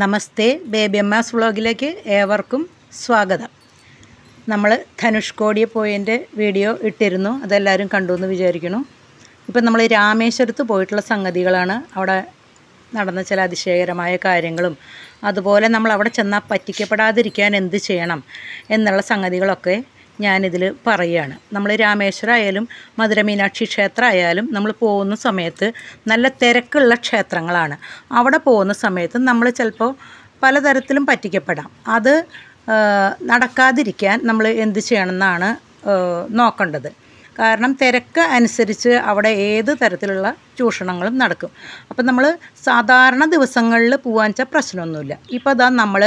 നമസ്തേ baby Amma's വ്ളോഗിലേക്ക് ഏവർക്കും സ്വാഗതം. നമ്മൾ ധനുഷ് കോടിയെ പോയിന്റെ വീഡിയോ ഇട്ടിരുന്നു. അതെല്ലാവരും കണ്ടു എന്ന് വിചാരിക്കുന്നു. ഇപ്പം നമ്മൾ രാമേശ്വരത്ത് പോയിട്ടുള്ള സംഗതികളാണ് അവിടെ നടന്ന ചില അതിശയകരമായ കാര്യങ്ങളും. അതുപോലെ നമ്മൾ അവിടെ ചെന്നാൽ പറ്റിക്കപ്പെടാതിരിക്കാൻ എന്ത് ചെയ്യണം എന്നുള്ള സംഗതികളൊക്കെ ഞാനിതിൽ പറയുകയാണ് നമ്മൾ രാമേശ്വരം ആയാലും മധുര മീനാക്ഷി ക്ഷേത്രം ആയാലും നമ്മൾ പോകുന്ന സമയത്ത് നല്ല തിരക്കുള്ള ക്ഷേത്രങ്ങളാണ്. അവിടെ പോകുന്ന സമയത്ത് നമ്മൾ ചിലപ്പോൾ പലതരത്തിലും പറ്റിക്കപ്പെടാം. അത് നടക്കാതിരിക്കാൻ നമ്മൾ എന്ത് ചെയ്യണമെന്നാണ് നോക്കേണ്ടത്. കാരണം തിരക്ക് അനുസരിച്ച് അവിടെ ഏത് തരത്തിലുള്ള ചൂഷണങ്ങളും നടക്കും. അപ്പം നമ്മൾ സാധാരണ ദിവസങ്ങളിൽ പോകാൻ വെച്ചാൽ പ്രശ്നമൊന്നുമില്ല. ഇപ്പോൾ അതാ നമ്മൾ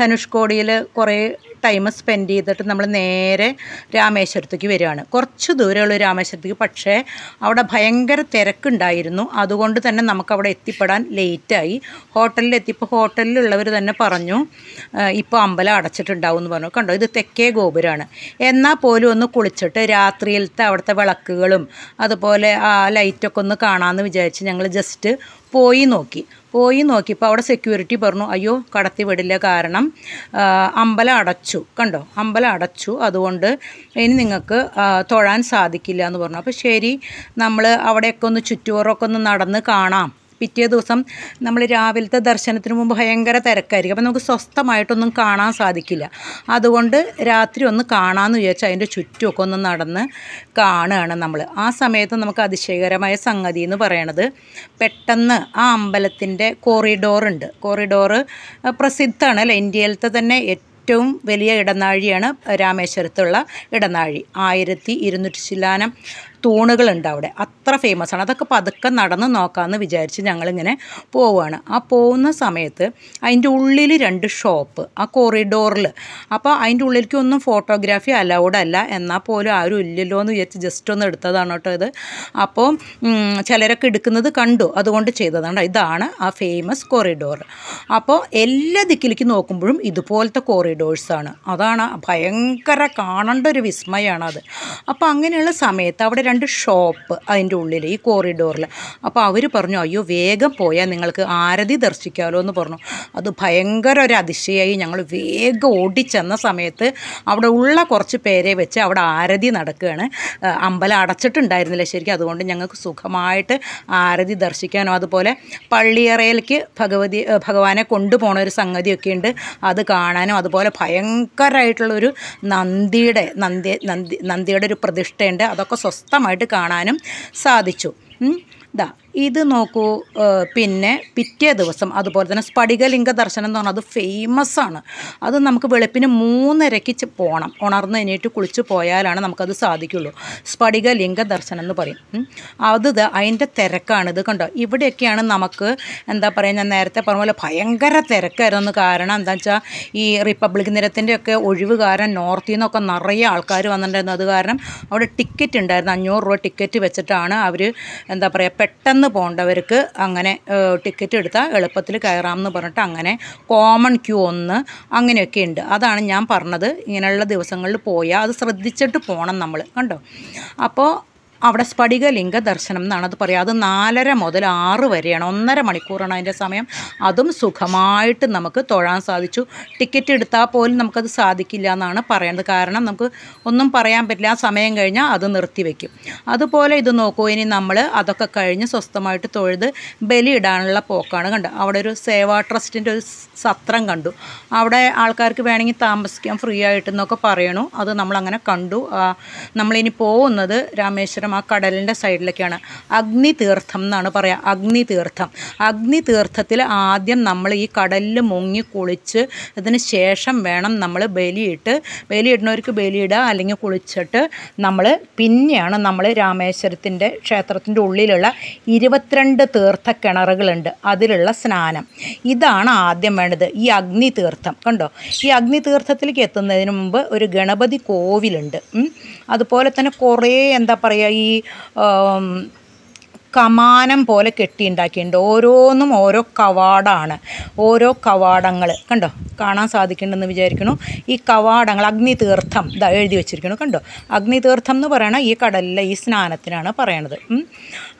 ധനുഷ്കോടിയിൽ കുറേ ടൈം സ്പെൻഡ് ചെയ്തിട്ട് നമ്മൾ നേരെ രാമേശ്വരത്തേക്ക് വരികയാണ്. കുറച്ച് ദൂരമുള്ള രാമേശ്വരത്തേക്ക് പക്ഷേ അവിടെ ഭയങ്കര തിരക്കുണ്ടായിരുന്നു. അതുകൊണ്ട് തന്നെ നമുക്കവിടെ എത്തിപ്പെടാൻ ലേറ്റായി ഹോട്ടലിൽ എത്തിയപ്പോൾ ഹോട്ടലിലുള്ളവർ തന്നെ പറഞ്ഞു ഇപ്പോൾ അമ്പലം അടച്ചിട്ടുണ്ടാവും എന്ന് പറഞ്ഞു. കണ്ടോ? ഇത് തെക്കേ ഗോപുരമാണ് എന്നാൽ പോലും ഒന്ന് കുളിച്ചിട്ട് രാത്രിയിലത്തെ അവിടുത്തെ വിളക്കുകളും അതുപോലെ ആ ലൈറ്റൊക്കെ ഒന്ന് കാണാമെന്ന് വിചാരിച്ച് ഞങ്ങൾ ജസ്റ്റ് പോയി നോക്കി. പോയി നോക്കിയപ്പോൾ അവിടെ സെക്യൂരിറ്റി പറഞ്ഞു അയ്യോ കടത്തി വിടില്ല കാരണം അമ്പലം അടച്ചു. കണ്ടോ? അമ്പലം അടച്ചു. അതുകൊണ്ട് ഇനി നിങ്ങൾക്ക് തൊഴാൻ സാധിക്കില്ല എന്ന് പറഞ്ഞു. അപ്പോൾ ശരി നമ്മൾ അവിടെയൊക്കെ ഒന്ന് ചുറ്റുപുറമൊക്കെ ഒന്ന് നടന്ന് കാണാം. പിറ്റേ ദിവസം നമ്മൾ രാവിലത്തെ ദർശനത്തിന് മുമ്പ് ഭയങ്കര തിരക്കായിരിക്കും. അപ്പം നമുക്ക് സ്വസ്ഥമായിട്ടൊന്നും കാണാൻ സാധിക്കില്ല. അതുകൊണ്ട് രാത്രി ഒന്ന് കാണാമെന്ന് വിചാരിച്ച് അതിന്റെ ചുറ്റുമൊക്കെ ഒന്ന് നടന്ന് കാണുകയാണ് നമ്മൾ. ആ സമയത്ത് നമുക്ക് അതിശയകരമായ സംഗതി എന്ന് പറയണത് പെട്ടെന്ന് ആ അമ്പലത്തിന്റെ കോറിഡോറുണ്ട് കോറിഡോർ പ്രസിദ്ധമാണ് അല്ലേ? ഇന്ത്യയിലത്തെ തന്നെ ഏറ്റവും വലിയ ഇടനാഴിയാണ് രാമേശ്വരത്തുള്ള ഇടനാഴി. ആയിരത്തി ഇരുന്നൂറ്റി ചില്ലാനം തൂണുകളുണ്ട് അവിടെ അത്ര ഫേമസ് ആണ്. അതൊക്കെ പതുക്കെ നടന്ന് നോക്കാമെന്ന് വിചാരിച്ച് ഞങ്ങളിങ്ങനെ പോവുകയാണ് ആ പോകുന്ന സമയത്ത് അതിന്റെ ഉള്ളിൽ രണ്ട് ഷോപ്പ് ആ കോറിഡോറിൽ അപ്പോൾ അതിന്റെ ഉള്ളിലേക്ക് ഒന്നും ഫോട്ടോഗ്രാഫി അലൗഡ് അല്ല. എന്നാൽ പോലും ആരും ഇല്ലല്ലോ എന്ന് വിചാരിച്ച് ജസ്റ്റ് ഒന്ന് എടുത്തതാണ് കേട്ടോ ഇത്. അപ്പോൾ ചിലരൊക്കെ എടുക്കുന്നത് കണ്ടു. അതുകൊണ്ട് ചെയ്തതാണ് ഇതാണ് ആ ഫേമസ് കോറിഡോർ അപ്പോൾ എല്ലാ ദിക്കിലേക്ക് നോക്കുമ്പോഴും ഇതുപോലത്തെ കോറിഡോഴ്സാണ് അതാണ് ഭയങ്കര കാണേണ്ട ഒരു വിസ്മയമാണ് അത്. അപ്പോൾ അങ്ങനെയുള്ള സമയത്ത് അവിടെ രണ്ട് ഷോപ്പ് അതിന്റെ ഉള്ളിൽ ഈ കോറിഡോറിൽ അപ്പോൾ അവർ പറഞ്ഞു അയ്യോ വേഗം പോയാൽ നിങ്ങൾക്ക് ആരതി ദർശിക്കാമല്ലോ എന്ന് പറഞ്ഞു. അത് ഭയങ്കര ഒരു അതിശയായി. ഞങ്ങൾ വേഗം ഓടിച്ചെന്ന സമയത്ത് അവിടെ ഉള്ള കുറച്ച് പേരെ വെച്ച് അവിടെ ആരതി നടക്കുകയാണ്. അമ്പലം അടച്ചിട്ടുണ്ടായിരുന്നില്ല ശരിക്കും. അതുകൊണ്ട് ഞങ്ങൾക്ക് സുഖമായിട്ട് ആരതി ദർശിക്കാനോ അതുപോലെ പള്ളിയറയിലേക്ക് ഭഗവതി ഭഗവാനെ കൊണ്ടുപോണ ഒരു സംഗതിയൊക്കെ ഉണ്ട്. അത് കാണാനും അതുപോലെ ഭയങ്കരമായിട്ടുള്ളൊരു നന്ദിയുടെ നന്ദി നന്ദി നന്ദിയുടെ ഒരു പ്രതിഷ്ഠയുണ്ട്. അതൊക്കെ സ്വസ്ഥമായിട്ട് കാണാനും സാധിച്ചു ഉം. ഇത് നോക്കൂ പിന്നെ പിറ്റേ ദിവസം അതുപോലെ തന്നെ സ്ഫടികലിംഗ ദർശനം എന്ന് പറഞ്ഞാൽ അത് ഫേമസ് ആണ്. അത് നമുക്ക് വെളുപ്പിന് മൂന്നരയ്ക്ക് പോകണം ഉണർന്ന് കഴിഞ്ഞിട്ട് കുളിച്ച് പോയാലാണ് നമുക്കത് സാധിക്കുള്ളൂ. സ്ഫടികലിംഗ ദർശനം എന്ന് പറയും. അത് അതിന്റെ തിരക്കാണ്. ഇത് കണ്ടോ? ഇവിടെയൊക്കെയാണ് നമുക്ക് എന്താ പറയുക ഞാൻ നേരത്തെ പറഞ്ഞ പോലെ ഭയങ്കര തിരക്കായിരുന്നു. കാരണം എന്താ വെച്ചാൽ ഈ റിപ്പബ്ലിക് നിരത്തിന്റെയൊക്കെ ഒഴിവ് കാരണം നോർത്തിൽ നിന്നൊക്കെ നിറയെ ആൾക്കാർ വന്നിട്ടുണ്ടായിരുന്നു. അത് കാരണം അവിടെ ടിക്കറ്റ് ഉണ്ടായിരുന്നു. അഞ്ഞൂറ് രൂപ ടിക്കറ്റ് വെച്ചിട്ടാണ് അവർ എന്താ പറയുക പെട്ടെന്ന് പോകേണ്ടവർക്ക് അങ്ങനെ ടിക്കറ്റ് എടുത്താൽ എളുപ്പത്തിൽ കയറാമെന്ന് പറഞ്ഞിട്ട് അങ്ങനെ കോമൺ ക്യൂ ഒന്ന് അങ്ങനെയൊക്കെ ഉണ്ട്. അതാണ് ഞാൻ പറഞ്ഞത്. ഇങ്ങനെയുള്ള ദിവസങ്ങളിൽ പോയാൽ അത് ശ്രദ്ധിച്ചിട്ട് പോകണം നമ്മൾ കണ്ടോ? അപ്പോൾ അവിടെ സ്ഫടികലിംഗ ദർശനം എന്നാണ് അത് പറയുക. അത് നാലര മുതൽ ആറ് വരെയാണ്. ഒന്നര മണിക്കൂറാണ് അതിന്റെ സമയം. അതും സുഖമായിട്ട് നമുക്ക് തൊഴാൻ സാധിച്ചു. ടിക്കറ്റ് എടുത്താൽ പോലും നമുക്കത് സാധിക്കില്ല എന്നാണ് പറയുന്നത്. കാരണം നമുക്ക് ഒന്നും പറയാൻ പറ്റില്ല. ആ സമയം കഴിഞ്ഞാൽ അത് നിർത്തിവെക്കും. അതുപോലെ ഇത് നോക്കൂ. ഇനി നമ്മൾ അതൊക്കെ കഴിഞ്ഞ് സ്വസ്ഥമായിട്ട് തൊഴുത് ബലിയിടാനുള്ള പോക്കാണ് കണ്ടത്. അവിടെ ഒരു സേവാ ട്രസ്റ്റിന്റെ ഒരു സത്രം കണ്ടു. അവിടെ ആൾക്കാർക്ക് വേണമെങ്കിൽ താമസിക്കാം ഫ്രീ ആയിട്ടെന്നൊക്കെ പറയണു. അത് നമ്മളങ്ങനെ കണ്ടു. നമ്മളിനി പോകുന്നത് രാമേശ്വരം ആ കടലിന്റെ സൈഡിലൊക്കെയാണ്. അഗ്നി തീർത്ഥം എന്നാണ് പറയുക അഗ്നി തീർത്ഥം അഗ്നി തീർത്ഥത്തിൽ ആദ്യം നമ്മൾ ഈ കടലിൽ മുങ്ങി കുളിച്ച് അതിന് ശേഷം വേണം നമ്മൾ ബലിയിട്ട് ബലിയിടുന്നവർക്ക് ബലിയിടുക അല്ലെങ്കിൽ കുളിച്ചിട്ട് നമ്മൾ പിന്നെയാണ് നമ്മൾ രാമേശ്വരത്തിന്റെ ക്ഷേത്രത്തിന്റെ ഉള്ളിലുള്ള ഇരുപത്തിരണ്ട് തീർത്ഥ കിണറുകളുണ്ട് അതിലുള്ള സ്നാനം. ഇതാണ് ആദ്യം വേണ്ടത്. ഈ അഗ്നി തീർത്ഥം കണ്ടോ? ഈ അഗ്നി തീർത്ഥത്തിലേക്ക് എത്തുന്നതിന് മുമ്പ് ഒരു ഗണപതി കോവിലുണ്ട്. അതുപോലെ തന്നെ കുറേ എന്താ പറയുക ഈ കമാനം പോലെ കെട്ടിയുണ്ടാക്കിയിട്ടുണ്ട് ഓരോന്നും ഓരോ കവാടമാണ് ഓരോ കവാടങ്ങൾ കണ്ടോ? കാണാൻ സാധിക്കുന്നുണ്ടെന്ന് വിചാരിക്കണു ഈ കവാടങ്ങൾ അഗ്നിതീർത്ഥം ഇതാ എഴുതി വെച്ചിരിക്കണു കണ്ടോ? അഗ്നിതീർത്ഥം എന്ന് പറയണ ഈ കടലിലെ ഈ സ്നാനത്തിനാണ് പറയണത്.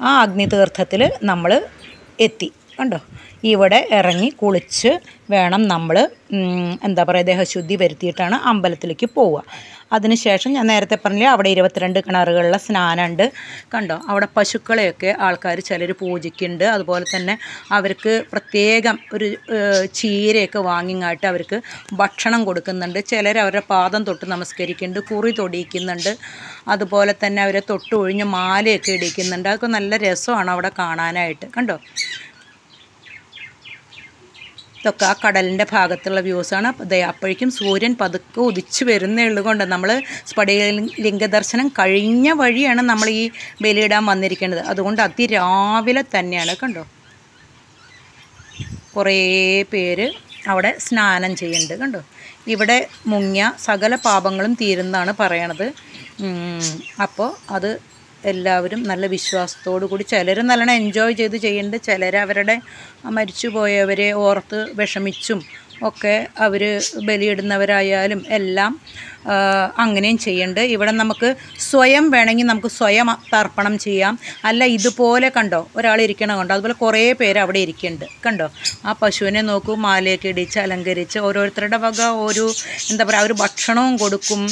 ആ അഗ്നിതീർത്ഥത്തിൽ നമ്മൾ എത്തി. കണ്ടോ? ഇവിടെ ഇറങ്ങി കുളിച്ച് വേണം നമ്മൾ എന്താ പറയുക ദേഹശുദ്ധി വരുത്തിയിട്ടാണ് അമ്പലത്തിലേക്ക് പോവുക. അതിനുശേഷം ഞാൻ നേരത്തെ പറഞ്ഞില്ലേ അവിടെ ഇരുപത്തിരണ്ട് കിണറുകളിലെ സ്നാനമുണ്ട്. കണ്ടോ? അവിടെ പശുക്കളെയൊക്കെ ആൾക്കാർ ചിലർ പൂജിക്കുന്നുണ്ട് അതുപോലെ തന്നെ അവർക്ക് പ്രത്യേകം ഒരു ചീരയൊക്കെ വാങ്ങിങ്ങായിട്ട് അവർക്ക് ഭക്ഷണം കൊടുക്കുന്നുണ്ട്. ചിലർ അവരുടെ പാദം തൊട്ട് നമസ്കരിക്കുന്നുണ്ട് കുറി തൊടിയിക്കുന്നുണ്ട്. അതുപോലെ തന്നെ അവരെ തൊട്ട് ഒഴിഞ്ഞ് മാലയൊക്കെ ഇടിക്കുന്നുണ്ട്. അതൊക്കെ നല്ല രസമാണ് അവിടെ കാണാനായിട്ട്. കണ്ടോ? ഇതൊക്കെ ആ കടലിന്റെ ഭാഗത്തുള്ള വ്യൂസാണ് അപ്പോഴേക്കും സൂര്യൻ പതുക്കെ ഉദിച്ചു വരുന്നേ ഉള്ളൂ കൊണ്ട് നമ്മൾ സ്പടിക ലിംഗദർശനം കഴിഞ്ഞ വഴിയാണ് നമ്മൾ ഈ ബലിയിടാൻ വന്നിരിക്കേണ്ടത് അതുകൊണ്ട് അതിരാവിലെ തന്നെയാണ് കണ്ടോ? കുറേ പേര് അവിടെ സ്നാനം ചെയ്യുന്നുണ്ട് കണ്ടോ? ഇവിടെ മുങ്ങിയ സകല പാപങ്ങളും തീരുന്നതാണ് പറയണത്. അപ്പോൾ അത് എല്ലാവരും നല്ല വിശ്വാസത്തോടു കൂടി ചിലർ നല്ലോണം എൻജോയ് ചെയ്ത് ചെയ്യുന്നുണ്ട് ചിലർ അവരുടെ മരിച്ചുപോയവരെ ഓർത്ത് വിഷമിച്ചും ഒക്കെ അവർ ബലിയിടുന്നവരായാലും എല്ലാം അങ്ങനെയും ചെയ്യേണ്ടത് ഇവിടെ നമുക്ക് സ്വയം വേണമെങ്കിൽ നമുക്ക് സ്വയം തർപ്പണം ചെയ്യാം. അല്ല ഇതുപോലെ കണ്ടോ? ഒരാൾ ഇരിക്കണം കണ്ടോ? അതുപോലെ കുറേ പേര് അവിടെ ഇരിക്കുന്നുണ്ട് കണ്ടോ? ആ പശുവിനെ നോക്കൂ മാലയൊക്കെ ഇടിച്ച് അലങ്കരിച്ച് ഓരോരുത്തരുടെ വക ഒരു എന്താ പറയുക അവർ ഭക്ഷണവും കൊടുക്കും.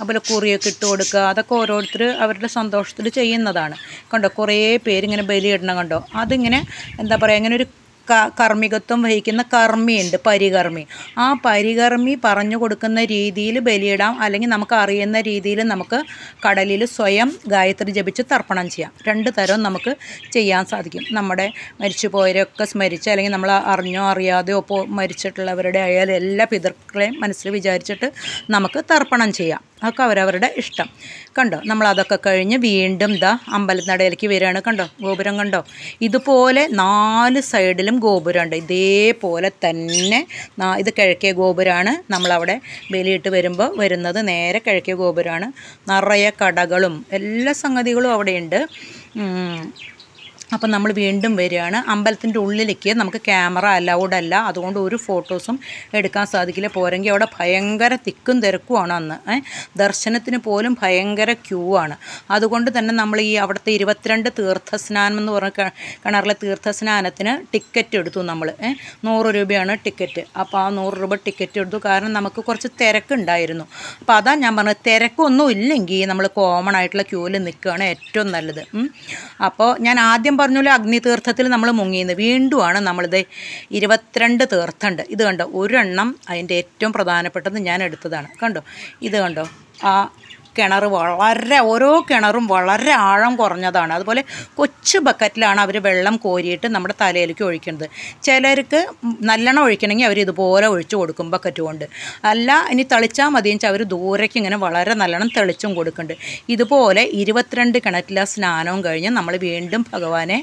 അതുപോലെ കുറിയൊക്കെ ഇട്ട് കൊടുക്കുക. അതൊക്കെ ഓരോരുത്തർ അവരുടെ സന്തോഷത്തിൽ ചെയ്യുന്നതാണ്. കണ്ടോ? കുറേ പേരിങ്ങനെ ബലിയിടണം കണ്ടോ? അതിങ്ങനെ എന്താ പറയുക ഇങ്ങനെ ഒരു കർമ്മികത്വം വഹിക്കുന്ന കർമ്മിയുണ്ട് പരികർമ്മി. ആ പരികർമ്മി പറഞ്ഞു കൊടുക്കുന്ന രീതിയിൽ ബലിയിടാം അല്ലെങ്കിൽ നമുക്ക് അറിയുന്ന രീതിയിൽ നമുക്ക് കടലിൽ സ്വയം ഗായത്രി ജപിച്ച് തർപ്പണം ചെയ്യാം. രണ്ട് തരവും നമുക്ക് ചെയ്യാൻ സാധിക്കും. നമ്മുടെ മരിച്ചു പോയവരൊക്കെ സ്മരിച്ച് അല്ലെങ്കിൽ നമ്മൾ അറിഞ്ഞോ അറിയാതെയോ പോ മരിച്ചിട്ടുള്ളവരുടെ ആയാലും എല്ലാ പിതൃക്കളെയും മനസ്സിൽ വിചാരിച്ചിട്ട് നമുക്ക് തർപ്പണം ചെയ്യാം. അതൊക്കെ അവരവരുടെ ഇഷ്ടം. കണ്ടോ? നമ്മൾ അതൊക്കെ കഴിഞ്ഞ് വീണ്ടും ദാ അമ്പലത്തിനടയിലേക്ക് വരികയാണ്. കണ്ടോ? ഗോപുരം കണ്ടോ? ഇതുപോലെ നാല് സൈഡിലും ഗോപുരമുണ്ട്. ഇതേപോലെ തന്നെ ഇത് കിഴക്കേ ഗോപുരമാണ്. നമ്മളവിടെ ബലിയിട്ട് വരുമ്പോൾ വരുന്നത് നേരെ കിഴക്കേ ഗോപുരമാണ്. നിറയെ കടകളും എല്ലാ സംഗതികളും അവിടെയുണ്ട്. അപ്പം നമ്മൾ വീണ്ടും വരികയാണ്. അമ്പലത്തിന്റെ ഉള്ളിലേക്ക് നമുക്ക് ക്യാമറ അലൗഡ് അല്ല. അതുകൊണ്ട് ഒരു ഫോട്ടോസും എടുക്കാൻ സാധിക്കില്ല. പോരെങ്കിൽ അവിടെ ഭയങ്കര തിക്കും തിരക്കുമാണ് അന്ന്. ദർശനത്തിന് പോലും ഭയങ്കര ക്യൂ ആണ്. അതുകൊണ്ട് തന്നെ നമ്മൾ ഈ അവിടുത്തെ ഇരുപത്തിരണ്ട് തീർത്ഥസ്നാനം എന്ന് പറഞ്ഞ കിണറിലെ തീർത്ഥസ്നാനത്തിന് ടിക്കറ്റ് എടുത്തു നമ്മൾ. നൂറ് രൂപയാണ് ടിക്കറ്റ്. അപ്പോൾ ആ നൂറ് രൂപ ടിക്കറ്റ് എടുത്തു. കാരണം നമുക്ക് കുറച്ച് തിരക്കുണ്ടായിരുന്നു. അപ്പോൾ അതാ ഞാൻ പറഞ്ഞത് തിരക്കൊന്നും ഇല്ലെങ്കിൽ നമ്മൾ കോമൺ ആയിട്ടുള്ള ക്യൂവിൽ നിൽക്കുകയാണ് ഏറ്റവും നല്ലത്. അപ്പോൾ ഞാൻ ആദ്യം പറഞ്ഞല്ലോ അഗ്നി തീർത്ഥത്തിൽ നമ്മൾ മുങ്ങിയെന്ന് വീണ്ടുമാണ് നമ്മളിത് ഇരുപത്തിരണ്ട് തീർത്ഥമുണ്ട്. ഇത് കണ്ടോ? ഒരെണ്ണം അതിന്റെ ഏറ്റവും പ്രധാനപ്പെട്ടത് ഞാൻ എടുത്തതാണ്. കണ്ടോ? ഇത് കണ്ടോ? ആ കിണർ വളരെ ഓരോ കിണറും വളരെ ആഴം കുറഞ്ഞതാണ്. അതുപോലെ കൊച്ചു ബക്കറ്റിലാണ് അവർ വെള്ളം കോരിയിട്ട് നമ്മുടെ തലയിലേക്ക് ഒഴിക്കുന്നത്. ചിലർക്ക് നല്ലെണ്ണം ഒഴിക്കണമെങ്കിൽ അവർ ഇതുപോലെ ഒഴിച്ചു കൊടുക്കും ബക്കറ്റ് കൊണ്ട്. അല്ല ഇനി തളിച്ചാൽ മതി വെച്ചാൽ അവർ ദൂരേക്ക് ഇങ്ങനെ വളരെ നല്ലോണം തെളിച്ചും കൊടുക്കുന്നുണ്ട്. ഇതുപോലെ ഇരുപത്തിരണ്ട് കിണറ്റിലെ സ്നാനവും കഴിഞ്ഞ് നമ്മൾ വീണ്ടും ഭഗവാനെ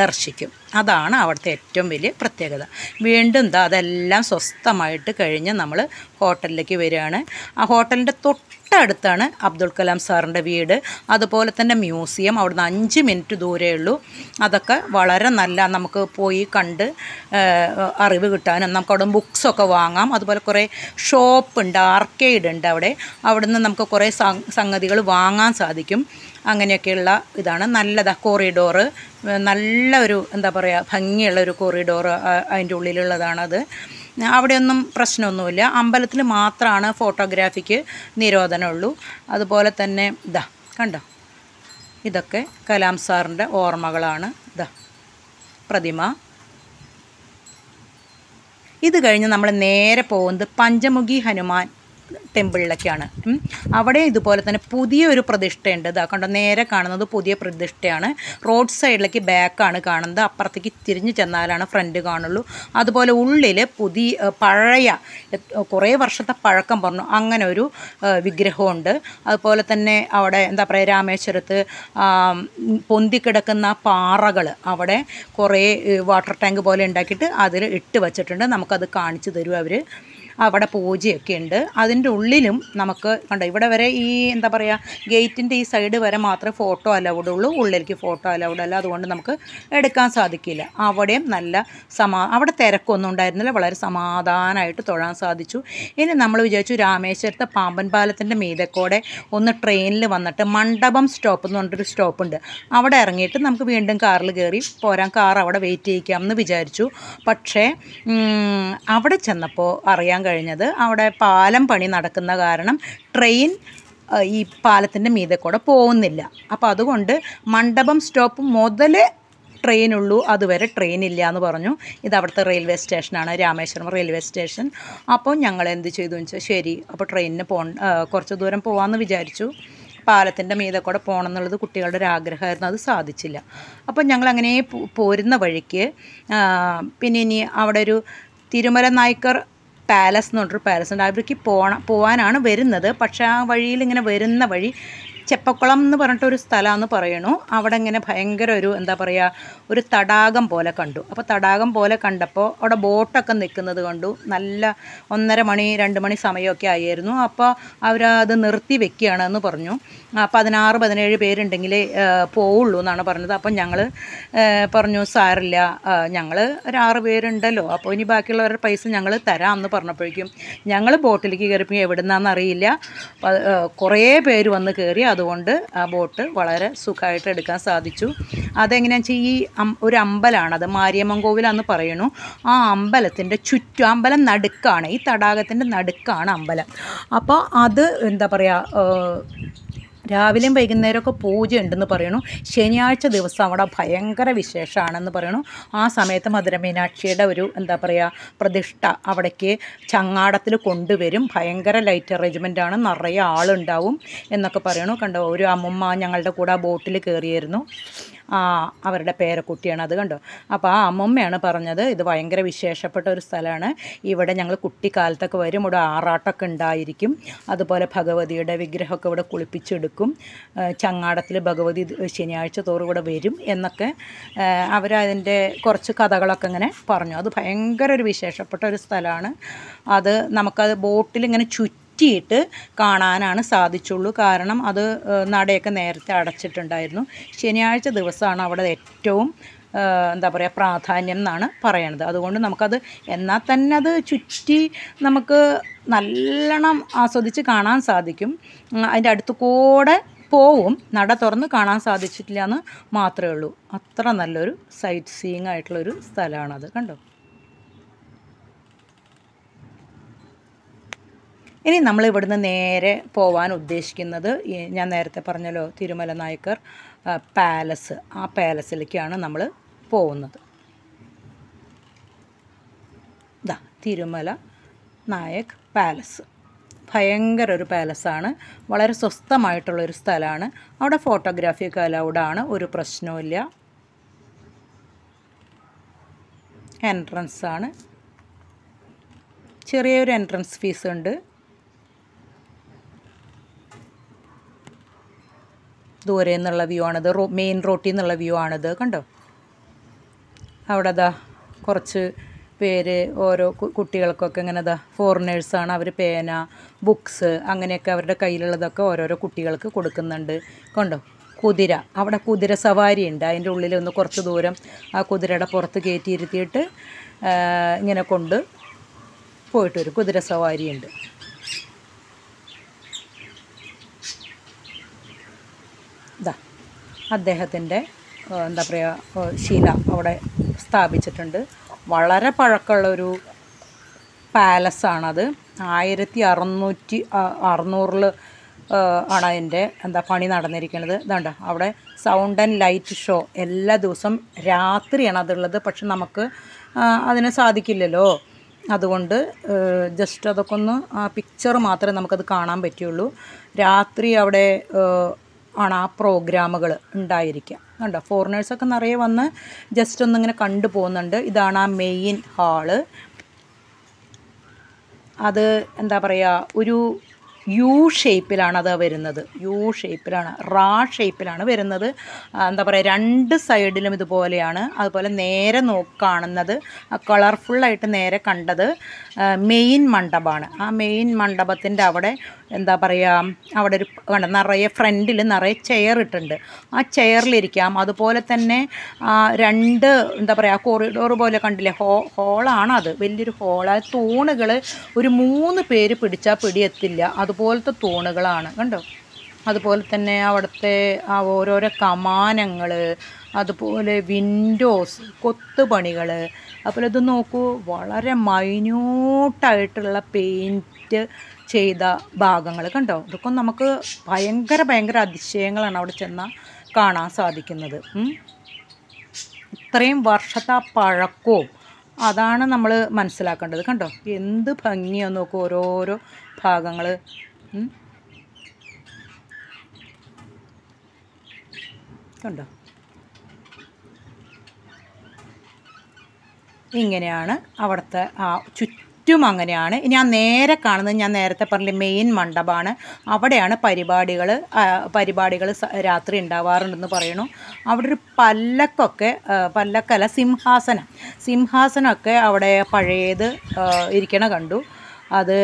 ദർശിക്കും. അതാണ് അവിടുത്തെ ഏറ്റവും വലിയ പ്രത്യേകത. വീണ്ടും ദാ അതെല്ലാം സ്വസ്ഥമായിട്ട് കഴിഞ്ഞ് നമ്മൾ ഹോട്ടലിലേക്ക് വരികയാണ്. ആ ഹോട്ടലിന്റെ തൊട്ടടുത്താണ് അബ്ദുൾ കലാം സാറിന്റെ വീട്. അതുപോലെ തന്നെ മ്യൂസിയം. അവിടുന്ന് അഞ്ച് മിനിറ്റ് ദൂരേ ഉള്ളൂ. അതൊക്കെ വളരെ നല്ല നമുക്ക് പോയി കണ്ട് അറിവ് കിട്ടാനും നമുക്ക് അവിടെ ബുക്സൊക്കെ വാങ്ങാം. അതുപോലെ കുറേ ഷോപ്പ് ഉണ്ട് ആർക്കേഡ് ഉണ്ട് അവിടെ. അവിടുന്ന് നമുക്ക് കുറേ സംഗതികൾ വാങ്ങാൻ സാധിക്കും. അങ്ങനെയൊക്കെയുള്ള ഇതാണ്. നല്ലതാണ് കോറിഡോറ് നല്ല ഒരു എന്താ പറയുക ഭംഗിയുള്ള ഒരു കോറിഡോറ് അതിന്റെ ഉള്ളിലുള്ളതാണത്. അവിടെയൊന്നും പ്രശ്നമൊന്നുമില്ല. അമ്പലത്തിൽ മാത്രമാണ് ഫോട്ടോഗ്രാഫിക്ക് നിരോധനമുള്ളൂ. അതുപോലെ തന്നെ ഇതാ കണ്ടോ? ഇതൊക്കെ കലാം സാറിന്റെ ഓർമ്മകളാണ്. ഇതാ പ്രതിമ. ഇത് കഴിഞ്ഞ് നമ്മൾ നേരെ പോകുന്നത് പഞ്ചമുഖി ഹനുമാൻ ടെമ്പിളിലേക്കാണ് ഉം. അവിടെ ഇതുപോലെ തന്നെ പുതിയൊരു പ്രതിഷ്ഠയുണ്ട്. ഇതാ കണ്ടോ നേരെ കാണുന്നത് പുതിയ പ്രതിഷ്ഠയാണ്. റോഡ് സൈഡിലേക്ക് ബാക്കാണ് കാണുന്നത്. അപ്പുറത്തേക്ക് തിരിഞ്ഞു ചെന്നാലാണ് ഫ്രണ്ട് കാണുള്ളൂ. അതുപോലെ ഉള്ളിൽ പുതിയ പഴയ കുറേ വർഷത്തെ പഴക്കം പറഞ്ഞു. അങ്ങനെ ഒരു വിഗ്രഹമുണ്ട്. അതുപോലെ തന്നെ അവിടെ എന്താ പറയുക രാമേശ്വരത്ത് പൊന്തിക്കിടക്കുന്ന പാറകൾ അവിടെ കുറേ വാട്ടർ ടാങ്ക് പോലെ ഉണ്ടാക്കിയിട്ട് അതിൽ ഇട്ട് വച്ചിട്ടുണ്ട്. നമുക്കത് കാണിച്ചു തരും അവർ അവിടെ പൂജയൊക്കെ ഉണ്ട്. അതിന്റെ ഉള്ളിലും നമുക്ക് കണ്ടോ ഇവിടെ വരെ ഈ എന്താ പറയുക ഗേറ്റിന്റെ ഈ സൈഡ് വരെ മാത്രമേ ഫോട്ടോ അലൗഡ് ഉള്ളൂ. ഉള്ളിലേക്ക് ഫോട്ടോ അലൗഡ് അല്ല. അതുകൊണ്ട് നമുക്ക് എടുക്കാൻ സാധിക്കില്ല. അവിടെയും നല്ല സമാ അവിടെ തിരക്കൊന്നും ഉണ്ടായിരുന്നില്ല. വളരെ സമാധാനമായിട്ട് തൊഴാൻ സാധിച്ചു. ഇനി നമ്മൾ വിചാരിച്ചു രാമേശ്വരത്തെ പാമ്പൻ പാലത്തിന്റെ മീതക്കോടെ ഒന്ന് ട്രെയിനിൽ വന്നിട്ട് മണ്ഡപം സ്റ്റോപ്പ് എന്ന് പറഞ്ഞിട്ടൊരു സ്റ്റോപ്പുണ്ട്. അവിടെ ഇറങ്ങിയിട്ട് നമുക്ക് വീണ്ടും കാറിൽ കയറി പോരാൻ കാർ അവിടെ വെയിറ്റ് ചെയ്യിക്കാം എന്ന് വിചാരിച്ചു. പക്ഷേ അവിടെ ചെന്നപ്പോൾ അറിയാൻ കഴിഞ്ഞത്. അവിടെ പാലം പണി നടക്കുന്ന കാരണം ട്രെയിൻ ഈ പാലത്തിന്റെ മീതെ കൂടെ പോകുന്നില്ല. അപ്പോൾ അതുകൊണ്ട് മണ്ഡപം സ്റ്റോപ്പ് മുതൽ ട്രെയിനുള്ളൂ. അതുവരെ ട്രെയിൻ ഇല്ല എന്ന് പറഞ്ഞു. ഇത് അവിടുത്തെ റെയിൽവേ സ്റ്റേഷനാണ് രാമേശ്വരം റെയിൽവേ സ്റ്റേഷൻ. അപ്പോൾ ഞങ്ങൾ എന്ത് ചെയ്തു എന്ന് വെച്ചാൽ ശരി അപ്പോൾ ട്രെയിനിന് പോ കുറച്ച് ദൂരം പോകാമെന്ന് വിചാരിച്ചു. പാലത്തിന്റെ മീതെ കൂടെ പോകണം എന്നുള്ളത് കുട്ടികളുടെ ഒരു ആഗ്രഹമായിരുന്നു. അത് സാധിച്ചില്ല. അപ്പോൾ ഞങ്ങൾ അങ്ങനെ പോരുന്ന വഴിക്ക് പിന്നെ ഇനി അവിടെ ഒരു തിരുമല നായ്ക്കർ പാലസ് എന്ന് പറഞ്ഞൊരു പാലസ് ഉണ്ട്. അവർക്ക് പോകണം പോകാനാണ് വരുന്നത്. പക്ഷേ ആ വഴിയിൽ ഇങ്ങനെ വരുന്ന വഴി ചെപ്പക്കുളം എന്ന് പറഞ്ഞിട്ടൊരു സ്ഥലമാണെന്ന് പറയണു അവിടെ ഇങ്ങനെ ഭയങ്കര ഒരു എന്താ പറയുക ഒരു തടാകം പോലെ കണ്ടു. അപ്പോൾ തടാകം പോലെ കണ്ടപ്പോൾ അവിടെ ബോട്ടൊക്കെ നിൽക്കുന്നത് കണ്ടു. നല്ല ഒന്നര മണി രണ്ട് മണി സമയമൊക്കെ ആയിരുന്നു. അപ്പോൾ അവരത് നിർത്തി വെക്കുകയാണെന്ന് പറഞ്ഞു. പതിനാറ് പതിനേഴ് പേരുണ്ടെങ്കിൽ പോവുള്ളൂ എന്നാണ് പറഞ്ഞത്. അപ്പം ഞങ്ങൾ പറഞ്ഞു സാറില്ല ഞങ്ങൾ ഒരു ആറ് പേരുണ്ടല്ലോ. അപ്പോൾ ഇനി ബാക്കിയുള്ളവരുടെ പൈസ ഞങ്ങൾ തരാം എന്ന് പറഞ്ഞപ്പോഴേക്കും ഞങ്ങൾ ബോട്ടിലേക്ക് കയറിപ്പോൾ എവിടെ നിന്നാണെന്ന് അറിയില്ല കുറേ പേര് വന്ന് കയറി. അതുകൊണ്ട് ആ ബോട്ട് വളരെ സുഖമായിട്ട് എടുക്കാൻ സാധിച്ചു. അതെങ്ങനെയാണെന്ന് വെച്ചാൽ ഈ ഒരു അമ്പലമാണ് അത് മാരിയമ്മൻ കോവിലാന്ന് പറയണു ആ അമ്പലത്തിന്റെ ചുറ്റും അമ്പലം നടുക്കാണ്. ഈ തടാകത്തിന്റെ നടുക്കാണ് അമ്പലം. അപ്പോൾ അത് എന്താ പറയുക രാവിലെയും വൈകുന്നേരമൊക്കെ പൂജ ഉണ്ടെന്ന് പറയണു. ശനിയാഴ്ച ദിവസം അവിടെ ഭയങ്കര വിശേഷമാണെന്ന് പറയണു. ആ സമയത്ത് മധുരമീനാക്ഷിയുടെ ഒരു എന്താ പറയുക പ്രതിഷ്ഠ അവിടേക്ക് ചങ്ങാടത്തിൽ കൊണ്ടുവരും. ഭയങ്കര ലൈറ്റ് അറേഞ്ച്മെന്റ് ആണ്. നിറയെ ആളുണ്ടാവും എന്നൊക്കെ പറയണു. കണ്ടോ ഒരു അമ്മുമ്മ ഞങ്ങളുടെ കൂടെ ആ ബോട്ടിൽ കയറിയായിരുന്നു ആ അവരുടെ പേരക്കുട്ടിയാണ് അത് കണ്ടോ? അപ്പോൾ ആ അമ്മമ്മയാണ് പറഞ്ഞത് ഇത് ഭയങ്കര വിശേഷപ്പെട്ട ഒരു സ്ഥലമാണ്. ഇവിടെ ഞങ്ങൾ കുട്ടിക്കാലത്തൊക്കെ വരും ഇവിടെ ആറാട്ടൊക്കെ ഉണ്ടായിരിക്കും. അതുപോലെ ഭഗവതിയുടെ വിഗ്രഹമൊക്കെ ഇവിടെ കുളിപ്പിച്ചെടുക്കും. ചങ്ങാടത്തിൽ ഭഗവതി ശനിയാഴ്ച തോറും ഇവിടെ വരും എന്നൊക്കെ അവരതിന്റെ കുറച്ച് കഥകളൊക്കെ ഇങ്ങനെ പറഞ്ഞു. അത് ഭയങ്കര ഒരു വിശേഷപ്പെട്ട ഒരു സ്ഥലമാണ്. അത് നമുക്കത് ബോട്ടിൽ ഇങ്ങനെ ചുറ്റിയിട്ട് കാണാനാണ് സാധിച്ചുള്ളൂ. കാരണം അത് നടയൊക്കെ നേരത്തെ അടച്ചിട്ടുണ്ടായിരുന്നു. ശനിയാഴ്ച ദിവസമാണ് അവിടെ ഏറ്റവും എന്താ പറയുക പ്രാധാന്യം എന്നാണ് പറയണത്. അതുകൊണ്ട് നമുക്കത് എന്നാൽ തന്നെ അത് ചുറ്റി നമുക്ക് നല്ലോണം ആസ്വദിച്ച് കാണാൻ സാധിക്കും. അതിന്റെ അടുത്ത് കൂടെ പോവും. നട തുറന്ന് കാണാൻ സാധിച്ചിട്ടില്ല എന്ന് മാത്രമേ ഉള്ളൂ. അത്ര നല്ലൊരു സൈറ്റ് സീയിങ് ആയിട്ടുള്ളൊരു സ്ഥലമാണത്. കണ്ടോ? ഇനി നമ്മൾ ഇവിടുന്ന് നേരെ പോവാൻ ഉദ്ദേശിക്കുന്നത് ഞാൻ നേരത്തെ പറഞ്ഞല്ലോ തിരുമല നായക്കർ പാലസ് ആ പാലസിലേക്കാണ് നമ്മൾ പോകുന്നത്. ഇതാ തിരുമല നായക് പാലസ് ഭയങ്കര ഒരു പാലസാണ് വളരെ സ്വസ്ഥമായിട്ടുള്ളൊരു സ്ഥലമാണ്. അവിടെ ഫോട്ടോഗ്രാഫിയൊക്കെ അലൗഡാണ് ഒരു പ്രശ്നവുമില്ല എൻട്രൻസാണ് ചെറിയൊരു എൻട്രൻസ് ഫീസ് ഉണ്ട്. ദൂരെ നിന്നുള്ള വ്യൂ ആണിത്. റോ മെയിൻ റോട്ടിൽ നിന്നുള്ള വ്യൂ ആണിത്. കണ്ടോ? അവിടെ ദാ കുറച്ച് പേര് ഓരോ കുട്ടികൾക്കൊക്കെ ഇങ്ങനെ ദാ ഫോറിനേഴ്സാണ് അവർ പേന ബുക്സ് അങ്ങനെയൊക്കെ അവരുടെ കയ്യിലുള്ളതൊക്കെ ഓരോരോ കുട്ടികൾക്ക് കൊടുക്കുന്നുണ്ട്. കണ്ടോ? കുതിര. അവിടെ കുതിര സവാരി ഉണ്ട്. അതിന്റെ ഉള്ളിൽ ഒന്ന് കുറച്ച് ദൂരം ആ കുതിരയുടെ പുറത്ത് കയറ്റിയിരുത്തിയിട്ട് ഇങ്ങനെ കൊണ്ട് പോയിട്ട് വരും കുതിര സവാരി ഉണ്ട്. അദ്ദേഹത്തിന്റെ എന്താ പറയുക ശീല അവിടെ സ്ഥാപിച്ചിട്ടുണ്ട്. വളരെ പഴക്കമുള്ളൊരു പാലസാണത്. ആയിരത്തി അറുന്നൂറ്റി അറുന്നൂറിൽ ആണ് അതിന്റെ എന്താ പണി നടന്നിരിക്കുന്നത്. ഇതുണ്ട് അവിടെ സൗണ്ട് ആൻഡ് ലൈറ്റ് ഷോ എല്ലാ ദിവസം രാത്രിയാണ് അതുള്ളത്. പക്ഷെ നമുക്ക് അതിന് സാധിക്കില്ലല്ലോ. അതുകൊണ്ട് ജസ്റ്റ് അതൊക്കെ ഒന്ന് ആ പിക്ചർ മാത്രമേ നമുക്കത് കാണാൻ പറ്റുള്ളൂ. രാത്രി അവിടെ ആണ് ആ പ്രോഗ്രാമുകൾ ഉണ്ടായിരിക്കുക. കണ്ടോ? ഫോറിനേഴ്സൊക്കെ നിറയെ വന്ന് ജസ്റ്റ് ഒന്നിങ്ങനെ കണ്ടു പോകുന്നുണ്ട്. ഇതാണ് ആ മെയിൻ ഹാൾ അത് എന്താ പറയുക ഒരു യു ഷേപ്പിലാണ് അത് വരുന്നത്. യു ഷേപ്പിലാണ് റാ ഷേപ്പിലാണ് വരുന്നത്. എന്താ പറയുക രണ്ട് സൈഡിലും ഇതുപോലെയാണ്. അതുപോലെ നേരെ നോക്കാണുന്നത് കളർഫുള്ളായിട്ട് നേരെ കണ്ടത് മെയിൻ മണ്ഡപമാണ്. ആ മെയിൻ മണ്ഡപത്തിന്റെ അവിടെ എന്താ പറയുക അവിടെ ഒരു കണ്ട നിറയെ ഫ്രണ്ടിൽ നിറയെ ചെയർ ഇട്ടുണ്ട് ആ ചെയറിലിരിക്കാം. അതുപോലെ തന്നെ രണ്ട് എന്താ പറയുക കോറിഡോർ പോലെ കണ്ടില്ലേ ഹോ ഹോളാണ് അത് വലിയൊരു ഹോളായ തൂണുകൾ ഒരു മൂന്ന് പേര് പിടിച്ചാൽ പിടിയെത്തില്ല. അതുപോലത്തെ തൂണുകളാണ് കണ്ടോ? അതുപോലെ തന്നെ അവിടുത്തെ ആ ഓരോരോ കമാനങ്ങൾ അതുപോലെ വിൻഡോസ് കൊത്തുപണികൾ അതുപോലെ ഇത് നോക്കൂ വളരെ മൈന്യൂട്ടായിട്ടുള്ള പെയിന്റ് ചെയ്ത ഭാഗങ്ങൾ കണ്ടോ? ഇതൊക്കെ നമുക്ക് ഭയങ്കര ഭയങ്കര അതിശയങ്ങളാണ് അവിടെ ചെന്നാൽ കാണാൻ സാധിക്കുന്നത്. ഇത്രയും വർഷത്തെ പഴക്കവും അതാണ് നമ്മൾ മനസ്സിലാക്കേണ്ടത് കണ്ടോ? എന്ത് ഭംഗിയാന്ന് നോക്കൂ ഓരോരോ ഭാഗങ്ങൾ കണ്ടോ? ഇങ്ങനെയാണ് അവിടുത്തെ ആ ചുറ്റും അങ്ങനെയാണ്. ഞാൻ നേരെ കാണുന്നത് ഞാൻ നേരത്തെ പറഞ്ഞ മെയിൻ മണ്ഡപമാണ്. അവിടെയാണ് പരിപാടികൾ പരിപാടികൾ രാത്രി ഉണ്ടാവാറുണ്ടെന്ന് പറയണു അവിടെ ഒരു പല്ലക്കൊക്കെ പല്ലക്കല സിംഹാസനം. സിംഹാസനമൊക്കെ അവിടെ പഴയത് ഇരിക്കണ കണ്ടു. അത്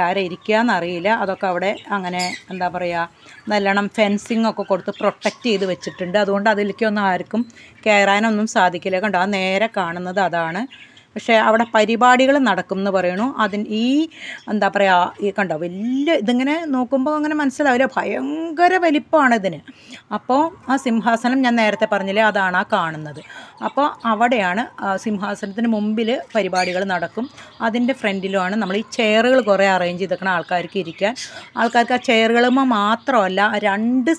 ആരെ ഇരിക്കുകയെന്നറിയില്ല അതൊക്കെ അവിടെ അങ്ങനെ എന്താ പറയുക നല്ലോണം ഫെൻസിങ് ഒക്കെ കൊടുത്ത് പ്രൊട്ടക്റ്റ് ചെയ്ത് വെച്ചിട്ടുണ്ട്. അതുകൊണ്ട് അതിലേക്കൊന്നും ആർക്കും കയറാനൊന്നും സാധിക്കില്ല. കണ്ടോ? ആ നേരെ കാണുന്നത് അതാണ്. പക്ഷേ അവിടെ പരിപാടികൾ നടക്കും എന്ന് പറയണു അതിന് ഈ എന്താ പറയുക ഈ കണ്ടോ വലിയ ഇതിങ്ങനെ നോക്കുമ്പോൾ അങ്ങനെ മനസ്സിലാവില്ല. ഭയങ്കര വലിപ്പമാണ് ഇതിന്. അപ്പോൾ ആ സിംഹാസനം ഞാൻ നേരത്തെ പറഞ്ഞില്ലേ അതാണ് ആ കാണുന്നത്. അപ്പോൾ അവിടെയാണ് സിംഹാസനത്തിന് മുമ്പിൽ പരിപാടികൾ നടക്കും. അതിന്റെ ഫ്രണ്ടിലുമാണ് നമ്മൾ ഈ ചെയറുകൾ കുറേ അറേഞ്ച് ചെയ്തേക്കണ ആൾക്കാർക്ക് ഇരിക്കാൻ. ആൾക്കാർക്ക് ആ ചെയറുകളുമ്പോൾ മാത്രമല്ല രണ്ട്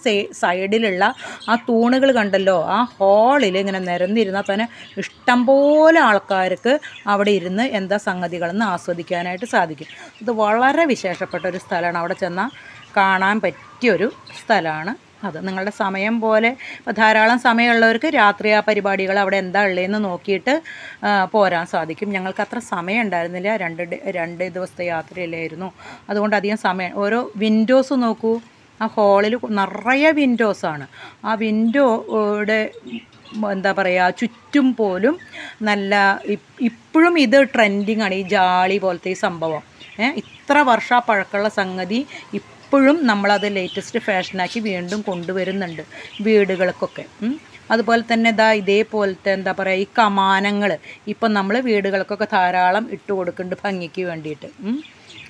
സൈഡിലുള്ള ആ തൂണുകൾ കണ്ടല്ലോ ആ ഹാളിൽ ഇങ്ങനെ നിരന്നിരുന്നാൽ തന്നെ ഇഷ്ടംപോലെ ആൾക്കാർക്ക് അവിടെ ഇരുന്ന് എന്താ സംഗതികളെന്ന് ആസ്വദിക്കാനായിട്ട് സാധിക്കും. ഇത് വളരെ വിശേഷപ്പെട്ട ഒരു സ്ഥലമാണ്. അവിടെ ചെന്നാൽ കാണാൻ പറ്റിയൊരു സ്ഥലമാണ് അത്. നിങ്ങളുടെ സമയം പോലെ ധാരാളം സമയമുള്ളവർക്ക് രാത്രി ആ പരിപാടികൾ അവിടെ എന്താ ഉള്ളതെന്ന് നോക്കിയിട്ട് പോരാൻ സാധിക്കും. ഞങ്ങൾക്ക് അത്ര സമയം ഉണ്ടായിരുന്നില്ല. രണ്ട് രണ്ട് ദിവസത്തെ യാത്രയിലായിരുന്നു അതുകൊണ്ട് അധികം സമയം ഓരോ വിൻഡോസ് നോക്കൂ. ആ ഹാളിൽ നിറയെ വിൻഡോസാണ് ആ വിൻഡോയുടെ എന്താ പറയുക ചുറ്റും പോലും നല്ല ഇപ്പോഴും ഇത് ട്രെൻഡിങ് ആണ് ഈ ജാളി പോലത്തെ ഈ സംഭവം. ഇത്ര വർഷ പഴക്കമുള്ള സംഗതി ഇപ്പോഴും നമ്മളത് ലേറ്റസ്റ്റ് ഫാഷനാക്കി വീണ്ടും കൊണ്ടുവരുന്നുണ്ട് വീടുകൾക്കൊക്കെ. അതുപോലെ തന്നെ ഇതാ ഇതേപോലത്തെ എന്താ പറയുക ഈ കമാനങ്ങൾ ഇപ്പം നമ്മൾ വീടുകൾക്കൊക്കെ ധാരാളം ഇട്ട് കൊടുക്കുന്നുണ്ട് ഭംഗിക്ക് വേണ്ടിയിട്ട്.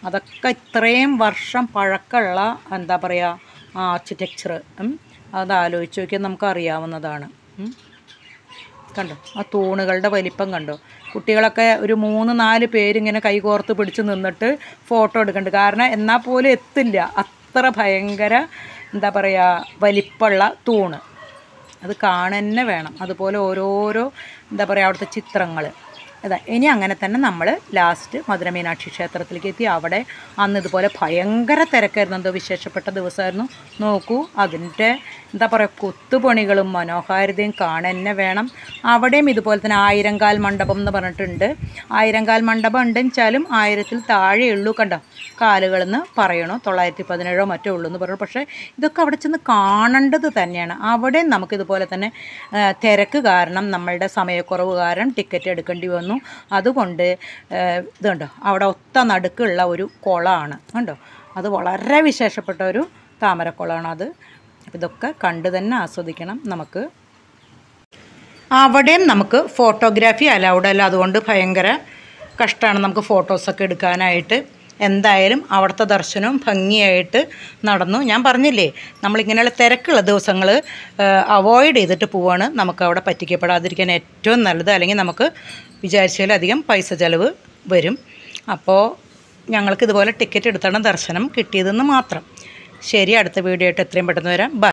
അതൊക്കെ ഇത്രയും വർഷം പഴക്കമുള്ള എന്താ പറയുക ആർക്കിടെക്ചർ അത് ആലോചിച്ച് നോക്കിയാൽ നമുക്ക് അറിയാവുന്നതാണ്. കണ്ടോ? ആ തൂണുകളുടെ വലിപ്പം കണ്ടോ? കുട്ടികളൊക്കെ ഒരു മൂന്ന് നാല് പേരിങ്ങനെ കൈകോർത്ത് പിടിച്ച് നിന്നിട്ട് ഫോട്ടോ എടുക്കുന്നുണ്ട് കാരണം എന്നാൽ പോലും എത്തില്ല. അത്ര ഭയങ്കര എന്താ പറയുക വലിപ്പമുള്ള തൂണ്. അത് കാണന്നെ വേണം. അതുപോലെ ഓരോരോ എന്താ പറയുക അവിടുത്തെ ചിത്രങ്ങൾ അതാ ഇനി അങ്ങനെ തന്നെ നമ്മൾ ലാസ്റ്റ് മധുര മീനാക്ഷി ക്ഷേത്രത്തിലേക്ക് എത്തി. അവിടെ അന്ന് ഇതുപോലെ ഭയങ്കര തിരക്കായിരുന്നു. എന്തോ വിശേഷപ്പെട്ട ദിവസമായിരുന്നു. നോക്കൂ അതിന്റെ എന്താ പറയുക കൊത്തുപണികളും മനോഹാരിതയും കാണന്നെ വേണം. അവിടെയും ഇതുപോലെ തന്നെ ആയിരങ്കാൽ മണ്ഡപം എന്ന് പറഞ്ഞിട്ടുണ്ട്. ആയിരങ്കാൽ മണ്ഡപം ഉണ്ടെച്ചാലും ആയിരത്തിൽ താഴെയുള്ളൂ കണ്ടോ? കാലുകളെന്ന് പറയണോ? തൊള്ളായിരത്തി പതിനേഴോ മറ്റോ ഉള്ളൂ എന്ന് പറഞ്ഞു പക്ഷേ ഇതൊക്കെ അവിടെ ചെന്ന് കാണേണ്ടത് തന്നെയാണ്. അവിടെ നമുക്കിതുപോലെ തന്നെ തിരക്ക് കാരണം നമ്മളുടെ സമയക്കുറവ് കാരണം ടിക്കറ്റ് എടുക്കേണ്ടി വന്നു. അതുകൊണ്ട് ഇതുണ്ടോ അവിടെ ഒത്ത നടുക്കുള്ള ഒരു കുളമാണ് കണ്ടോ? അത് വളരെ വിശേഷപ്പെട്ട ഒരു താമരക്കുളമാണ് അത്. ഇതൊക്കെ കണ്ടു തന്നെ ആസ്വദിക്കണം നമുക്ക്. അവിടെയും നമുക്ക് ഫോട്ടോഗ്രാഫി അലൗഡ് അല്ല. അതുകൊണ്ട് ഭയങ്കര കഷ്ടമാണ് നമുക്ക് ഫോട്ടോസൊക്കെ എടുക്കാനായിട്ട്. എന്തായാലും അവിടുത്തെ ദർശനവും ഭംഗിയായിട്ട് നടന്നു. ഞാൻ പറഞ്ഞില്ലേ നമ്മളിങ്ങനെയുള്ള തിരക്കുള്ള ദിവസങ്ങൾ അവോയ്ഡ് ചെയ്തിട്ട് പോവാണ് നമുക്ക് അവിടെ പറ്റിക്കപ്പെടാതിരിക്കാൻ ഏറ്റവും നല്ലത്. അല്ലെങ്കിൽ നമുക്ക് വിചാരിച്ചതിലധികം പൈസ ചിലവ് വരും. അപ്പോൾ ഞങ്ങൾക്ക് ഇതുപോലെ ടിക്കറ്റ് എടുത്താണ് ദർശനം കിട്ടിയതെന്ന് മാത്രം. ശരി അടുത്ത വീഡിയോ ആയിട്ട് എത്രയും പെട്ടെന്ന് വരാം. ബൈ